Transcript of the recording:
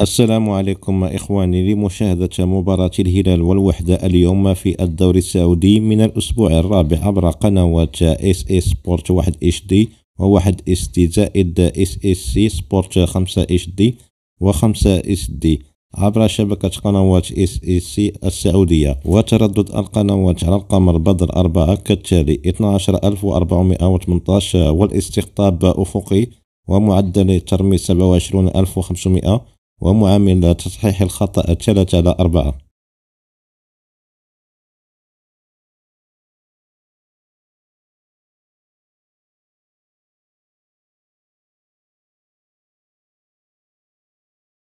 السلام عليكم إخواني لمشاهدة مباراة الهلال والوحدة اليوم في الدوري السعودي من الأسبوع الرابع عبر قنوات SS Sport واحد HD وواحد SD زائد SSC سبورت خمسة إتش دي وخمسة إس دي عبر شبكة قنوات إس إس سي السعودية. وتردد القنوات على القمر بدر أربعة كالتالي 12418 والإستقطاب أفقي ومعدل ترمي 27500 ومعامل تصحيح الخطأ 3 على 4